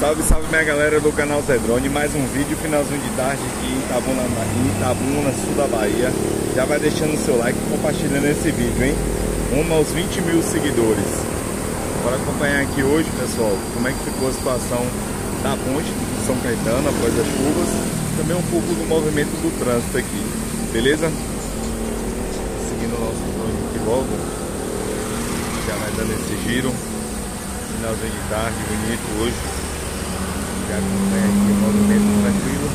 Salve, salve minha galera do canal Zé Drone, mais um vídeo finalzinho de tarde aqui em Itabuna, Itabuna, sul da Bahia. Já vai deixando o seu like e compartilhando esse vídeo, hein? Rumo aos 20 mil seguidores. Bora acompanhar aqui hoje, pessoal, como é que ficou a situação da ponte de São Caetano após as chuvas. Também um pouco do movimento do trânsito aqui, beleza? Seguindo o nosso drone de volta, já vai dando esse giro finalzinho de tarde, bonito hoje. Já acompanha aqui o movimento tranquilo.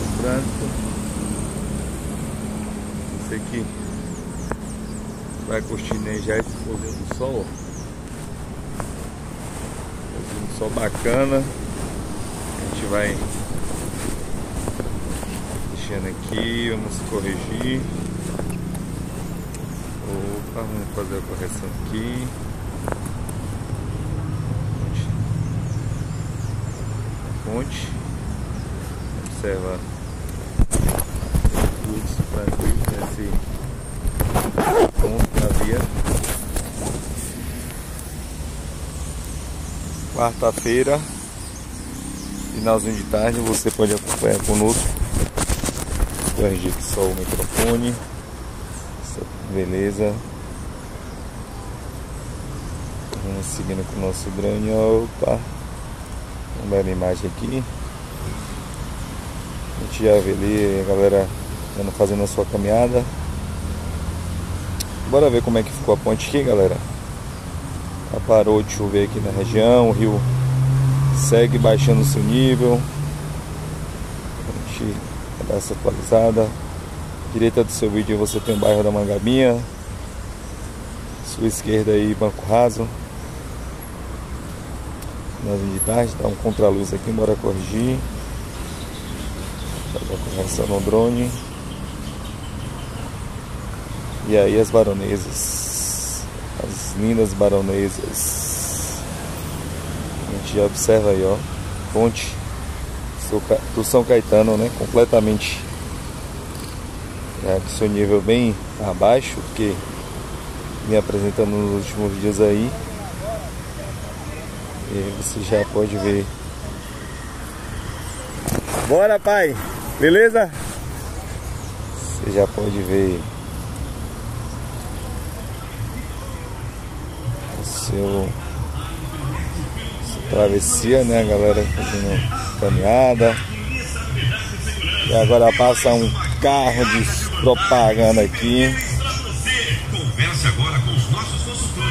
O trânsito. Você que vai curtindo aí já esse pôrzinho do sol. Pôrzinho do sol bacana. A gente vai deixando aqui, vamos corrigir. Opa, vamos fazer a correção aqui. Ponte. Observa fluxo tranquilo nesse ponto da via. Quarta-feira, finalzinho de tarde, você pode acompanhar conosco. Corrigir aqui só o microfone. Beleza. Vamos seguindo com o nosso drone. Opa! Uma bela imagem aqui. A gente já vê ali a galera fazendo a sua caminhada. Bora ver como é que ficou a ponte aqui, galera. Já parou de chover aqui na região, o rio segue baixando seu nível. A gente dá essa atualizada. Direita do seu vídeo você tem o bairro da Mangabinha. Sua esquerda aí, Banco Raso finalzinho de tarde, dá um contraluz aqui, bora corrigir. Fazer a correção no drone. E aí as baronesas. As lindas baronesas. A gente já observa aí, ó. Ponte do São Caetano, né? Completamente com seu nível bem abaixo, porque me apresentando nos últimos dias aí. E você já pode ver. Bora, pai! Beleza? Você já pode ver o seu, travessia, né? Galera fazendo caminhada. E agora passa um carro de propaganda aqui.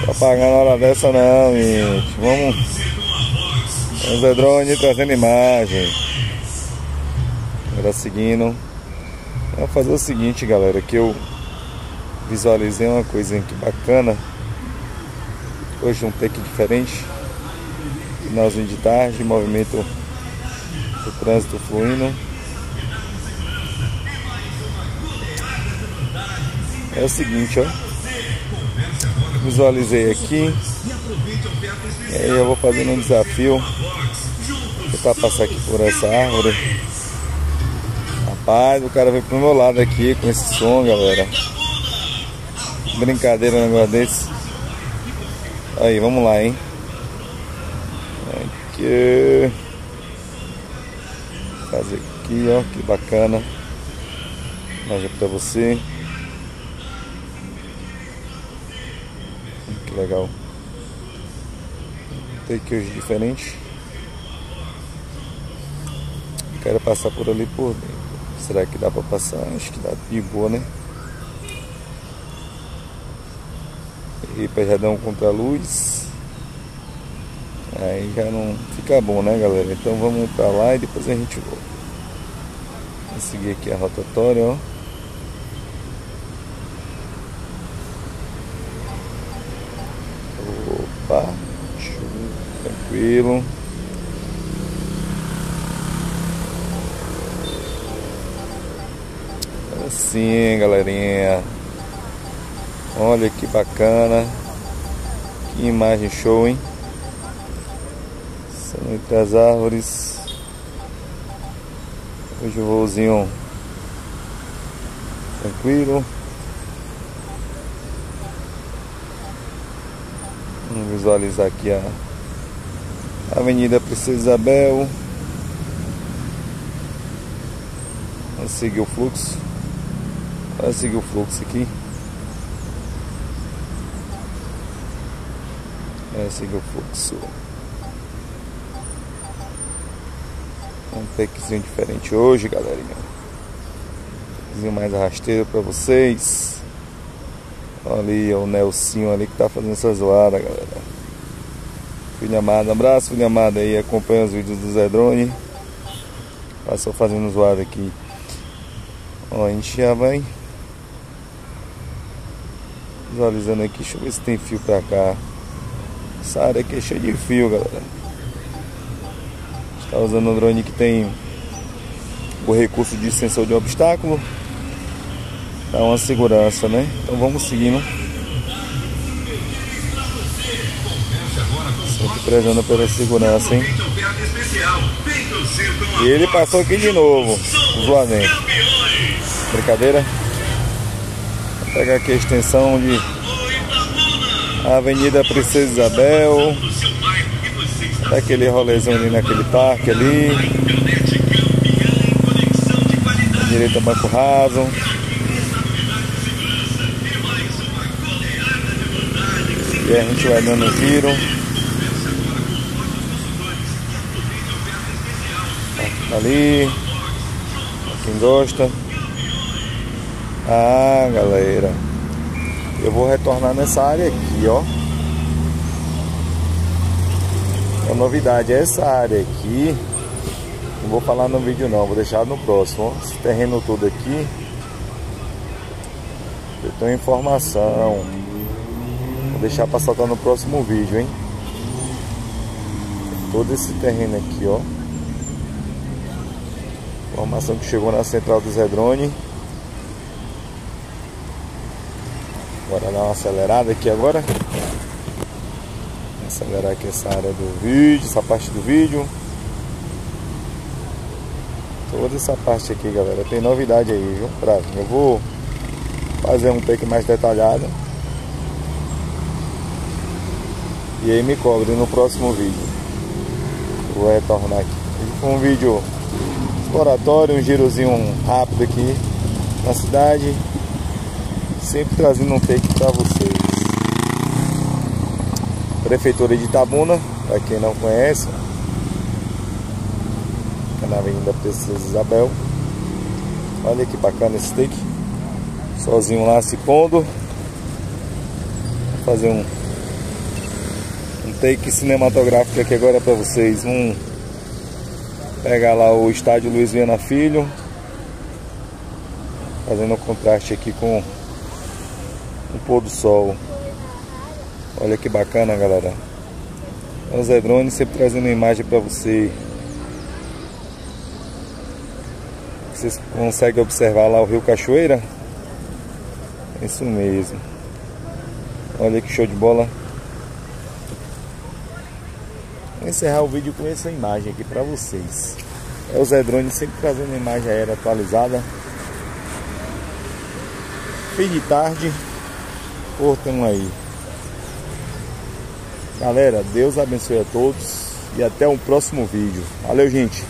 Propaganda hora dessa não, gente. Vamos o Zé Drone trazendo imagem. Agora seguindo. Vamos fazer o seguinte, galera, que eu visualizei uma coisa aqui bacana. Hoje um take diferente. Finalzinho de tarde, movimento do trânsito fluindo. É o seguinte, ó. Visualizei aqui. E aí eu vou fazendo um desafio tentar passar aqui por essa árvore. Rapaz, o cara veio pro meu lado aqui com esse som, galera. Brincadeira um negócio desse. Aí, vamos lá, hein? Aqui. Fazer aqui, ó, que bacana. Imagem pra você. Que legal. Tem que hoje diferente. Quero passar por ali por dentro. Será que dá pra passar? Acho que dá de boa, né? E pra já dar um contra-luz. Aí já não fica bom, né, galera? Então vamos pra lá e depois a gente volta. Vou seguir aqui a rotatória, ó. Opa, tranquilo. Galerinha. Olha que bacana. Que imagem show, hein? São as árvores. Hoje o voozinho tranquilo. Vamos visualizar aqui a, Avenida Princesa Isabel. Vamos seguir o fluxo. Vamos seguir o fluxo aqui. Vamos seguir o fluxo. Um takezinho diferente hoje, galerinha. Takezinho mais rasteiro pra vocês. Olha ali, o Nelsinho ali que tá fazendo essa zoada, galera. Filha amada, abraço filha amada aí, acompanha os vídeos do Zé Drone. Passou fazendo zoada aqui. Ó, a gente já vai visualizando aqui, deixa eu ver se tem fio pra cá. Essa área aqui é cheia de fio, galera. Está usando um drone que tem o recurso de sensor de obstáculo. Dá uma segurança, né? Então vamos seguindo. Sempre prezando pela segurança, hein? E ele passou aqui de novo, zoadamente. Brincadeira? Pegar aqui a extensão de Avenida Princesa Isabel. Daquele rolezinho ali naquele parque ali. Direita Banco Raso. E a gente vai dando giro. Ali. Quem gosta. Ah, galera. Eu vou retornar nessa área aqui, ó. A novidade é essa área aqui. Não vou falar no vídeo não, vou deixar no próximo. Esse terreno todo aqui. Eu tenho informação. Vou deixar para soltar no próximo vídeo, hein? Todo esse terreno aqui, ó. Informação que chegou na central do Zedrone. Bora dar uma acelerada aqui agora. Acelerar aqui essa área do vídeo, essa parte do vídeo. Toda essa parte aqui, galera. Tem novidade aí, viu? Pra. Eu vou fazer um take mais detalhado. E aí me cobre no próximo vídeo. Vou retornar aqui. Um vídeo exploratório, um girozinho rápido aqui na cidade sempre trazendo um take para vocês. Prefeitura de Itabuna, para quem não conhece, fica na Avenida Princesa Isabel. Olha que bacana esse take, sozinho lá se pondo. Vou fazer um, um take cinematográfico aqui agora para vocês. Um pegar lá o estádio Luiz Viana Filho, fazendo um contraste aqui com o pôr do sol. Olha que bacana, galera. O Zé Drone sempre trazendo imagem para você. Vocês conseguem observar lá o Rio Cachoeira? Isso mesmo. Olha que show de bola. Vou encerrar o vídeo com essa imagem aqui para vocês. É o Zé Drone sempre trazendo imagem aérea atualizada. Fim de tarde curtam aí. Galera, Deus abençoe a todos e até o próximo vídeo. Valeu, gente!